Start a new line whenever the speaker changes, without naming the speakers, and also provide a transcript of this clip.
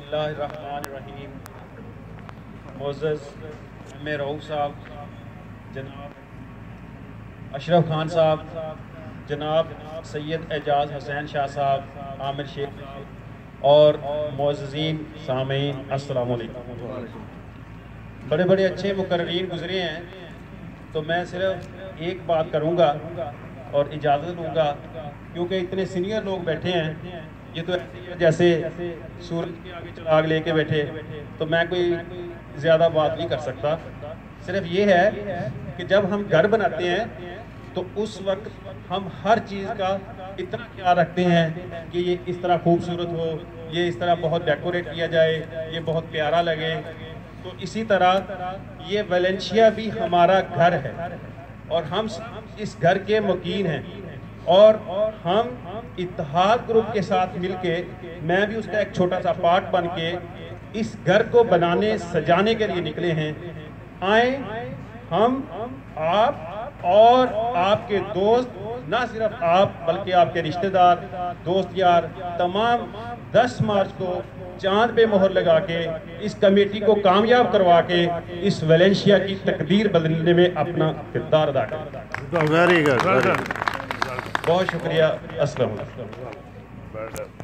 بسم اللہ الرحمن الرحیم معزز ایم اے رعوف صاحب جناب اشرف خان صاحب جناب سید اعجاز حسین شاہ صاحب عامر شیخ صاحب اور معززین سامعین، السلام علیکم۔ بڑے بڑے اچھے مقررین گزرے ہیں، تو میں صرف ایک بات کروں گا اور اجازت لوں گا، کیونکہ اتنے سینئر لوگ بیٹھے ہیں یہ تو جیسے سورج کے آگے چراغ لے کے بیٹھے، تو میں کوئی زیادہ بات نہیں کر سکتا۔ صرف یہ ہے کہ جب ہم گھر بناتے ہیں، تو اس وقت ہم ہر چیز کا اتنا خیال رکھتے ہیں کہ یہ اس طرح خوبصورت ہو، یہ اس طرح بہت ڈیکوریٹ کیا جائے، یہ بہت پیارا لگے۔ تو اسی طرح یہ ویلنشیا بھی ہمارا گھر ہے اور ہم اس گھر کے مکین ہیں۔ اور ہم اتحاد گروپ کے ساتھ مل کے میں بھی اس کا ایک چھوٹا سا پارٹ بن کے اس گھر کو بنانے، سجانے کے لیے نکلے ہیں۔ آئیں ہم، آپ اور آپ کے دوست، نہ صرف آپ بلکہ آپ کے رشتہ دار، دوست یار، تمام دس مارچ کو چاند پہ مہر لگا کے، اس کمیٹی کو کامیاب کروا کے، اس ویلنشیا کی تقدیر بدلنے میں اپنا کردار ادا کریں۔
ویری گڈ
بہت شکریہ السلام علیکم۔